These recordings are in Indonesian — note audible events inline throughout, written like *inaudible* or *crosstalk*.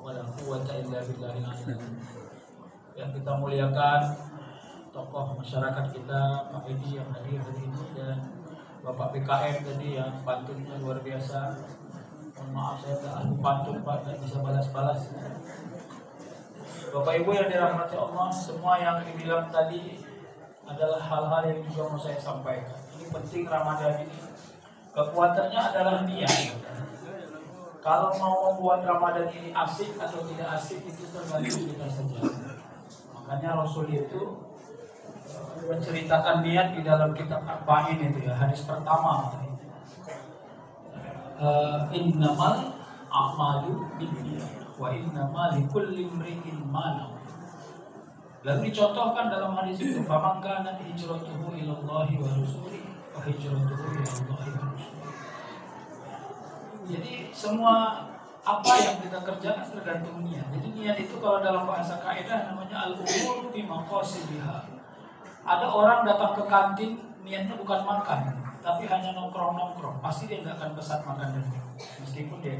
wala quwwata illa billahil. Yang kita muliakan tokoh masyarakat kita Pak Edi yang hadir hari ini dan Bapak PKM tadi yang pantunnya luar biasa. Mohon maaf saya tidak ahli pantun Pak, tidak bisa balas-balas. Bapak Ibu yang dirahmati Allah, semua yang dibilang tadi adalah hal-hal yang juga mau saya sampaikan. Ini penting Ramadan ini. Kekuatannya adalah niat. Kalau mau membuat Ramadan ini asik atau tidak asik itu tergantung kita saja. Makanya Rasul itu eh, menceritakan niat di dalam kitab Arba'in itu ya, hadis pertama. Eh, innamal a'malu binniyat wa innamal likulli imri'in ma nawa. Lalu dicontohkan dalam hadis itu, "Faman hijratuhu ila wa rasulih, fa hijratuhu ila wa rasulih." Jadi semua apa yang kita kerjakan tergantung niat. Jadi niat itu kalau dalam bahasa kaidah namanya al-umur bi maqasidiha. Ada orang datang ke kantin niatnya bukan makan, tapi hanya nongkrong-nongkrong. Pasti dia nggak akan pesan makan dan meskipun dia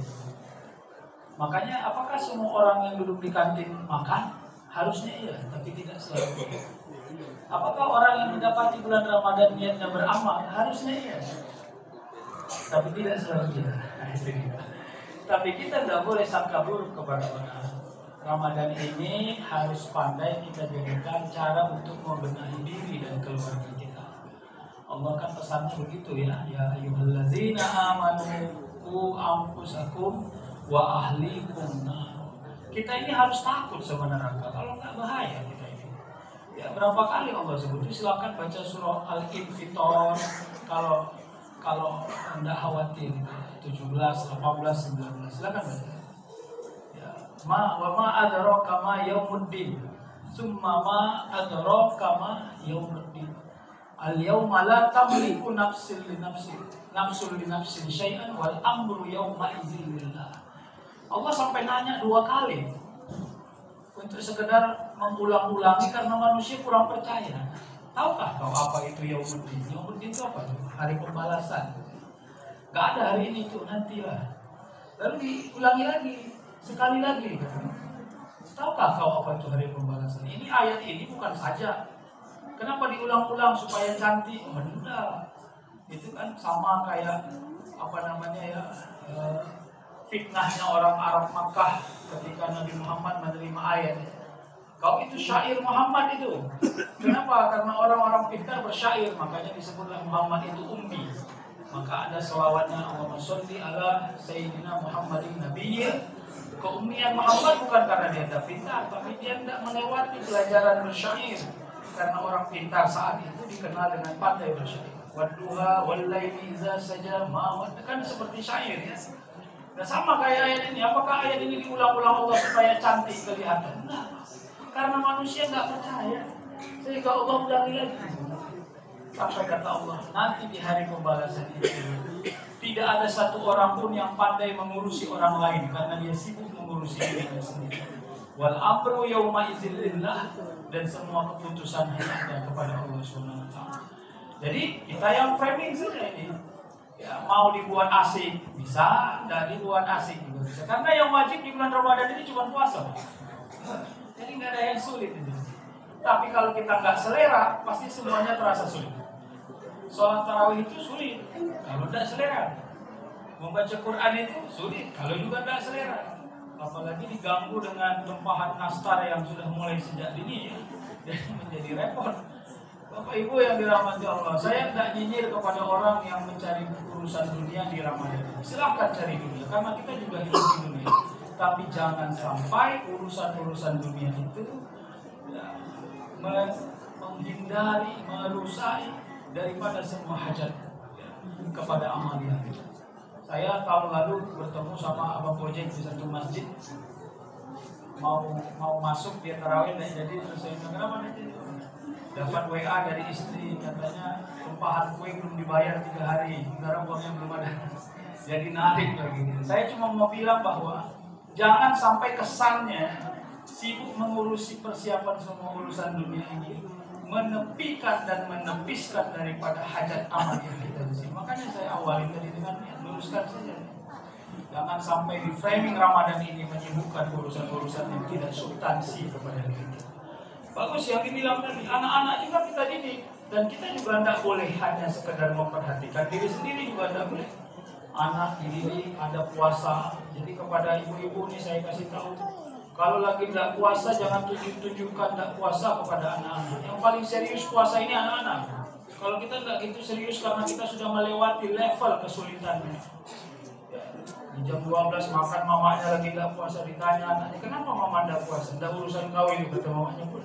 Makanya apakah semua orang yang duduk di kantin makan? Harusnya iya, tapi tidak selalu. Apakah orang yang mendapati bulan Ramadan niatnya beramal? Harusnya iya. Tapi tidak selalu dia. *laughs* Tapi kita tidak boleh sangka buruk kepada orang. Ramadan ini harus pandai kita jadikan cara untuk membenahi diri dan keluarga kita. Allah kan pesannya begitu ya, ya ayyuhallazina amanu qu anfusakum wa ahlikum. Kita ini harus takut sama neraka. Kalau nggak bahaya kita ini. Ya berapa kali Allah sebut? Silakan baca surah Al-Infitor kalau kalau anda khawatir 17, 18, 19 silakan baca. Ya, ma wa ma adraka ma yaumuddin. Summa ma adraka ma yaumuddin. Al yauma la tamliku nafsin li nafsin nafsun li nafsin syai'an wal amru yauma idzin lillah. Allah sampai nanya dua kali untuk sekedar mengulang-ulangi karena manusia kurang percaya. Tahukah kau apa itu Yaumuddin? Yaumuddin itu apa? Hari pembalasan. Gak ada hari ini tuh nantilah. Lalu diulangi lagi, sekali lagi. Tahukah kau apa itu hari pembalasan? Ini ayat ini bukan saja. Kenapa diulang-ulang supaya cantik? Benda. Itu kan sama kayak apa namanya ya? eh, fitnahnya orang Arab Makkah ketika Nabi Muhammad menerima ayat. Kau itu syair Muhammad itu. Kenapa? Karena orang-orang pintar bersyair, makanya disebutlah Muhammad itu ummi. Maka ada selawatnya Allahumma sholli ala Sayyidina Muhammadin Nabiyyi. Keummian Muhammad bukan karena dia tidak pintar, tapi dia tidak melewati pelajaran bersyair. Karena orang pintar saat itu dikenal dengan pandai bersyair. Wadduha wallaili iza saja ma kan seperti syair ya. Nah sama kayak ayat ini, apakah ayat ini diulang-ulang Allah supaya cantik kelihatan? Karena manusia nggak percaya. Sehingga Allah ulangi lagi. Sampai kata Allah, nanti di hari pembalasan itu tidak ada satu orang pun yang pandai mengurusi orang lain karena dia sibuk mengurusi dirinya sendiri. Wal amru yauma idzillah dan semua keputusan hanya ada kepada Allah taala. Jadi kita yang framing saja ini ya mau dibuat asik bisa, nggak dibuat asik juga bisa. Karena yang wajib di bulan Ramadan ini cuma puasa. Jadi nggak ada yang sulit itu. Tapi kalau kita nggak selera, pasti semuanya terasa sulit. Sholat tarawih itu sulit kalau tidak selera. Membaca Quran itu sulit kalau juga tidak selera. Apalagi diganggu dengan tempahan nastar yang sudah mulai sejak dini ya. *laughs* Jadi menjadi repot. Bapak Ibu yang dirahmati Allah, saya tidak nyinyir kepada orang yang mencari urusan dunia di Ramadan. Silahkan cari dunia, karena kita juga hidup di dunia. Tapi jangan sampai urusan-urusan dunia itu ya, menghindari, merusai daripada semua hajat kepada amalia. Saya tahun lalu bertemu sama Abang Gojek di satu masjid. Mau mau masuk dia tarawih dan jadi terus saya kenapa nanti dapat WA dari istri katanya tumpahan kue belum dibayar tiga hari sementara uangnya belum ada. Jadi narik lagi. Saya cuma mau bilang bahwa jangan sampai kesannya sibuk mengurusi persiapan semua urusan dunia ini menepikan dan menepiskan daripada hajat amal yang kita di sini makanya saya awali tadi dengan luruskan saja Jangan sampai di framing Ramadan ini menyibukkan urusan-urusan yang tidak substansi kepada kita. Bagus yang dibilang tadi, anak-anak juga kita didik dan kita juga tidak boleh hanya sekedar memperhatikan diri sendiri juga tidak boleh. Anak dididik ada puasa, jadi kepada ibu-ibu ini saya kasih tahu kalau lagi tidak puasa jangan tunjuk-tunjukkan tidak puasa kepada anak-anak. Yang paling serius puasa ini anak-anak. Kalau kita tidak gitu serius karena kita sudah melewati level kesulitannya. di jam 12 makan mamanya lagi tidak puasa ditanya anaknya kenapa mama tidak puasa? Tidak urusan kawin kata mamanya pun.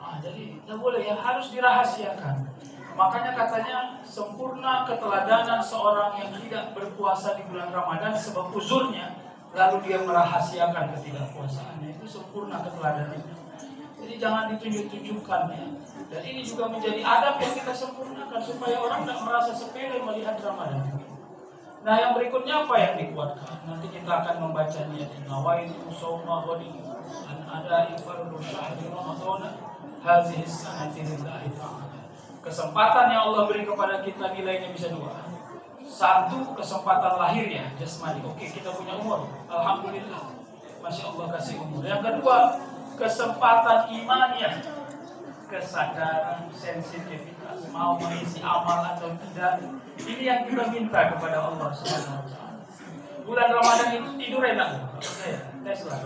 Ah, jadi tidak boleh ya harus dirahasiakan. Makanya katanya sempurna keteladanan seorang yang tidak berpuasa di bulan Ramadan sebab uzurnya lalu dia merahasiakan ketidakpuasaannya. Itu sempurna keteladanan. Jadi jangan ditunjuk-tunjukkan ya. Dan ini juga menjadi adab yang kita sempurnakan supaya orang tidak merasa sepele melihat Ramadan nah yang berikutnya apa yang dikuatkan? Nanti kita akan membaca niat nawaitu sawma ghadi an ada ifardu syahri ramadan. Hadhihi sanati lillahi ta'ala. Kesempatan yang Allah beri kepada kita nilainya bisa dua satu kesempatan lahirnya jasmani. Oke, kita punya umur. Alhamdulillah. Masya Allah kasih umur. Yang kedua, kesempatan imannya. Kesadaran, sensitivitas, mau mengisi amal atau tidak. Ini yang kita minta kepada Allah Subhanahu. Bulan Ramadan itu tidur enak. Oke, tes lah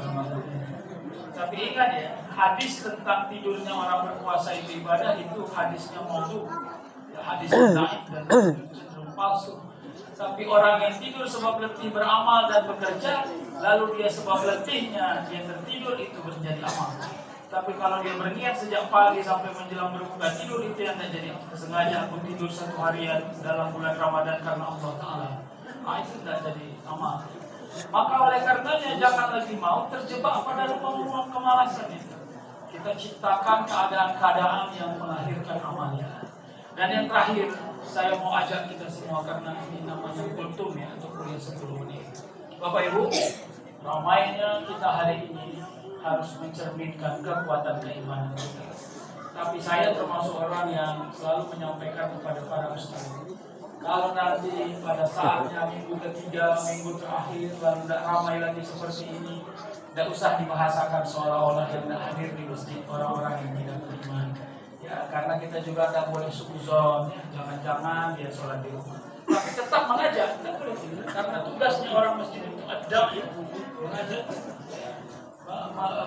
Tapi ingat ya, hadis tentang tidurnya orang berpuasa itu ibadah itu hadisnya maudhu. Ya, hadis naik dan palsu. Tapi orang yang tidur sebab letih beramal dan bekerja, lalu dia sebab letihnya dia tertidur itu menjadi amal. Tapi kalau dia berniat sejak pagi sampai menjelang berbuka tidur itu yang tidak jadi sengaja aku tidur satu harian dalam bulan Ramadan karena Allah Taala. Nah, itu tidak jadi amal. Maka oleh karenanya jangan lagi mau terjebak pada rumah-rumah kemalasan itu. Kita ciptakan keadaan-keadaan yang melahirkan amalnya. Dan yang terakhir, saya mau ajak kita semua karena ini namanya kultum ya atau kuliah 10 menit. Bapak Ibu, ramainya kita hari ini harus mencerminkan kekuatan keimanan kita. Tapi saya termasuk orang yang selalu menyampaikan kepada para ustaz. Kalau nanti pada saatnya minggu ketiga, minggu terakhir, lalu tidak ramai lagi seperti ini, tidak usah dibahasakan seolah-olah yang tidak hadir di masjid orang-orang yang tidak beriman ya karena kita juga tidak boleh sukuzon ya jangan-jangan dia sholat di rumah tapi tetap mengajak karena tugasnya orang masjid itu ada ya mengajak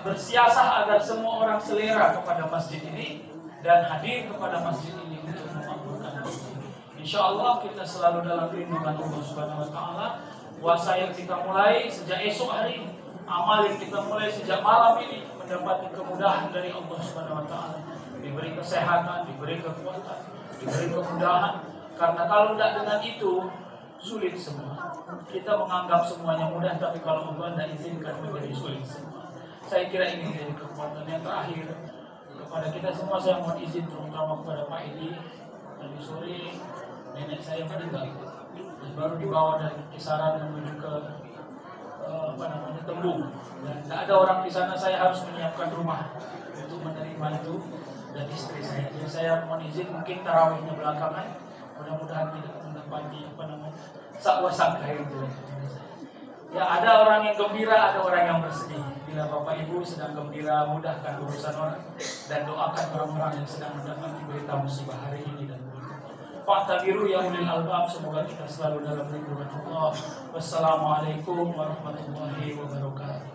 bersiasah agar semua orang selera kepada masjid ini dan hadir kepada masjid ini untuk memakmurkan masjid. Insya Allah kita selalu dalam lindungan Allah Subhanahu Wa Taala. Puasa yang kita mulai sejak esok hari, amal yang kita mulai sejak malam ini mendapat kemudahan dari Allah Subhanahu Wa Taala diberi kesehatan, diberi kekuatan, diberi kemudahan. Karena kalau tidak dengan itu, sulit semua. Kita menganggap semuanya mudah, tapi kalau Allah tidak izinkan menjadi sulit semua. Saya kira ini menjadi kekuatan yang terakhir kepada kita semua. Saya mohon izin terutama kepada Pak Edi. Tadi sore nenek saya meninggal baru dibawa dari kisaran menuju ke eh, apa namanya tembung dan tidak ada orang di sana saya harus menyiapkan rumah untuk menerima itu dan istri saya. Jadi saya mohon izin mungkin tarawihnya belakangan. Mudah-mudahan tidak mendapati apa namanya sakwa sangka itu. Ya ada orang yang gembira, ada orang yang bersedih. Bila Bapak Ibu sedang gembira, mudahkan urusan orang dan doakan orang-orang yang sedang mendapati berita musibah hari ini dan Pak Tabiru yang ulil albab semoga kita selalu dalam lindungan Allah. Wassalamualaikum warahmatullahi wabarakatuh.